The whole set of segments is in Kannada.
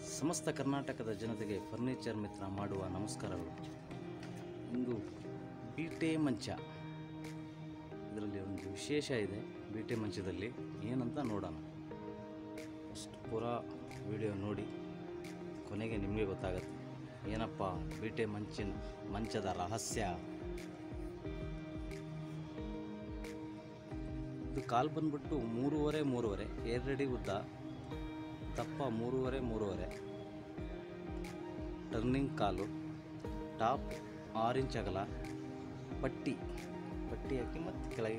ಸಮಸ್ತ ಕರ್ನಾಟಕದ ಜನತೆಗೆ ಫರ್ನಿಚರ್ ಮಿತ್ರ ಮಾಡುವ ನಮಸ್ಕಾರಗಳು. ಇಂದು ಬೀಟೆ ಮಂಚ. ಇದರಲ್ಲಿ ಒಂದು ವಿಶೇಷ ಇದೆ ಬೀಟೆ ಮಂಚದಲ್ಲಿ. ಏನಂತ ನೋಡೋಣ. ಫಸ್ಟ್ ಪೂರಾ ವಿಡಿಯೋ ನೋಡಿ ಕೊನೆಗೆ ನಿಮಗೆ ಗೊತ್ತಾಗುತ್ತೆ. ಏನಪ್ಪ ಬೀಟೆ ಮಂಚಿನ ಮಂಚದ ರಹಸ್ಯ? ಇದು ಕಾಲು ಬಂದ್ಬಿಟ್ಟು ಮೂರುವರೆ ಮೂರುವರೆ, ಎರಡಡಿ ಉದ್ದ. ದಪ್ಪ ಮೂರುವರೆ ಮೂರುವರೆ. ಟರ್ನಿಂಗ್ ಕಾಲು, ಟಾಪ್ ಆರೆಂಜ್ ಅಗಲ, ಪಟ್ಟಿ. ಪಟ್ಟಿ ಹಾಕಿ ಮತ್ತು ಕೆಳಗೆ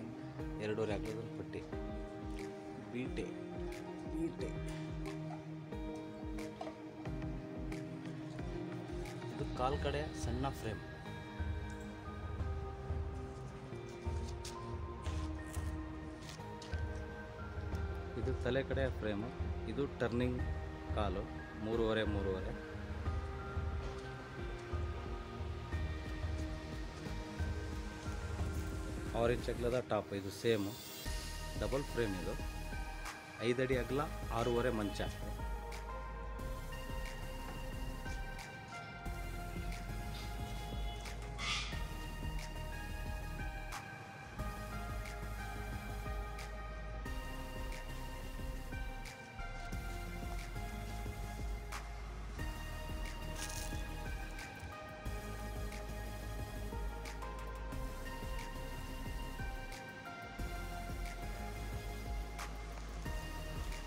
ಎರಡೂವರೆ ಹಾಕೋದು ಪಟ್ಟಿ. ಬೀಟೆ ಬೀಟೆ. ಇದು ಕಾಲು ಕಡೆ ಸಣ್ಣ ಫ್ರೇಮ್. ಇದು ತಲೆ ಕಡೆ ಫ್ರೇಮು, ಇದು ಟರ್ನಿಂಗ್ ಕಾಲು, ಮೂರುವರೆ ಮೂರುವರೆ. ಆರೆಂಜ್ ಅಗ್ಲದ ಟಾಪ್ ಇದು ಸೇಮು ಡಬಲ್ ಫ್ರೇಮ್ ಇದು. ಐದಡಿ ಅಗಲ, ಆರೂವರೆ ಮಂಚ.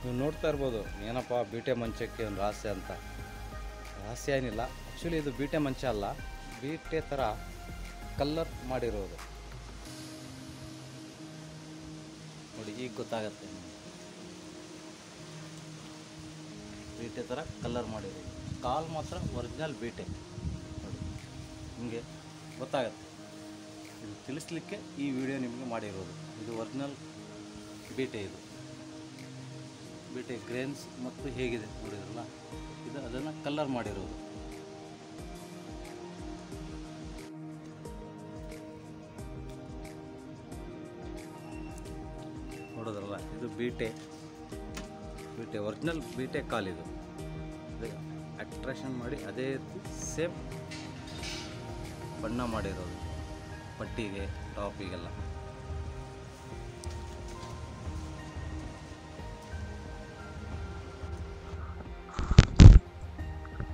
ನೀವು ನೋಡ್ತಾ ಇರ್ಬೋದು, ಏನಪ್ಪ ಬೀಟೆ ಮಂಚಕ್ಕೆ ಒಂದು ರಹಸ್ಯ ಅಂತ. ರಹಸ್ಯ ಏನಿಲ್ಲ. ಆ್ಯಕ್ಚುಲಿ ಇದು ಬೀಟೆ ಮಂಚ ಅಲ್ಲ. ಬೀಟೆ ಥರ ಕಲ್ಲರ್ ಮಾಡಿರೋದು. ನೋಡಿ, ಈಗ ಗೊತ್ತಾಗತ್ತೆ ಬಿ ಟೆ ಥರ ಕಲ್ಲರ್ ಮಾಡಿರೋದು. ಕಾಲ್ ಮಾತ್ರ ಒರಿಜಿನಲ್ ಟೆ ನೋಡಿ, ನಿಮಗೆ ಗೊತ್ತಾಗತ್ತೆ. ಇದು ತಿಳಿಸ್ಲಿಕ್ಕೆ ಈ ವಿಡಿಯೋ ನಿಮಗೆ ಮಾಡಿರೋದು. ಇದು ಒರಿಜಿನಲ್ ಟೆ ಇದು. ಬೀಟೆ ಗ್ರೇನ್ಸ್ ಮತ್ತು ಹೇಗಿದೆ ನೋಡಿದ್ರಲ್ಲ? ಇದು ಅದನ್ನು ಕಲ್ಲರ್ ಮಾಡಿರೋದು. ನೋಡಿದ್ರಲ್ಲ, ಇದು ಬೀಟೆ. ಬೀಟೆ, ಒರಿಜಿನಲ್ ಬೀಟೆ ಕಾಲಿದು ಅಟ್ರಾಕ್ಷನ್ ಮಾಡಿ ಅದೇ ರೀತಿ ಸೇಮ್ ಬಣ್ಣ ಮಾಡಿರೋದು. ಪಟ್ಟಿಗೆ, ಟಾಪಿಗೆಲ್ಲ.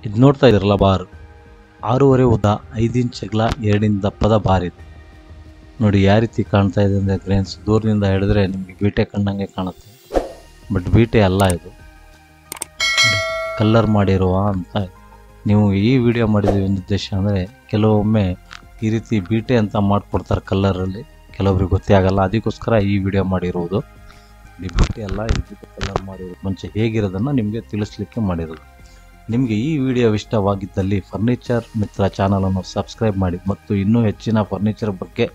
ಇದು ನೋಡ್ತಾ ಇದ್ರಲ್ಲ ಬಾರ್? ಆರೂವರೆ ಉದ್ದ ಐದು ಇಂಚ್ ಅಗಲ ಎರಡು ಇಂಚ್ ದಪ್ಪದ ಬಾರ್ ಇದೆ. ನೋಡಿ ಯಾವ ರೀತಿ ಕಾಣ್ತಾ ಇದೆ ಅಂದರೆ ಗ್ರೇನ್ಸ್ ದೂರದಿಂದ ಹಿಡಿದ್ರೆ ನಿಮಗೆ ಬೀಟೆ ಕಂಡಂಗೆ ಕಾಣುತ್ತೆ. ಬಟ್ ಬೀಟೆ ಅಲ್ಲ ಇದು. ಕಲ್ಲರ್ ಮಾಡಿರುವ ಅಂತ ನೀವು ಈ ವಿಡಿಯೋ ಮಾಡಿದ ಒಂದು ಉದ್ದೇಶ ಅಂದರೆ, ಕೆಲವೊಮ್ಮೆ ಈ ರೀತಿ ಬೀಟೆ ಅಂತ ಮಾಡಿಕೊಡ್ತಾರೆ ಕಲ್ಲರಲ್ಲಿ. ಕೆಲವೊಬ್ರಿಗೆ ಗೊತ್ತೇ ಆಗಲ್ಲ, ಅದಕ್ಕೋಸ್ಕರ ಈ ವಿಡಿಯೋ ಮಾಡಿರುವುದು ಬೀಟೆ ಅಲ್ಲ ಇದು ಕಲ್ಲರ್ ಮಾಡಿರೋದು. ಮುಂಚೆ ಹೇಗಿರೋದನ್ನು ನಿಮಗೆ ತಿಳಿಸ್ಲಿಕ್ಕೆ ಮಾಡಿರೋದು. ನಿಮಗೆ ಈ ವಿಡಿಯೋ ಇಷ್ಟವಾಗಿದ್ದಲ್ಲಿ ಫರ್ನಿಚರ್ ಮಿತ್ರ ಚಾನಲನ್ನು ಸಬ್ಸ್ಕ್ರೈಬ್ ಮಾಡಿ ಮತ್ತು ಇನ್ನೂ ಹೆಚ್ಚಿನ ಫರ್ನಿಚರ್ ಬಗ್ಗೆ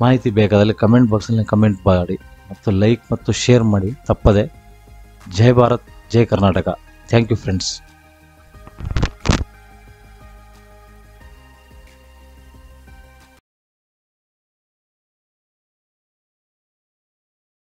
ಮಾಹಿತಿ ಬೇಕಾದಲ್ಲಿ ಕಮೆಂಟ್ ಬಾಕ್ಸಲ್ಲಿ ಕಮೆಂಟ್ ಮಾಡಿ ಮತ್ತು ಲೈಕ್ ಮತ್ತು ಶೇರ್ ಮಾಡಿ ತಪ್ಪದೆ. ಜೈ ಭಾರತ್, ಜೈ ಕರ್ನಾಟಕ. Thank you friends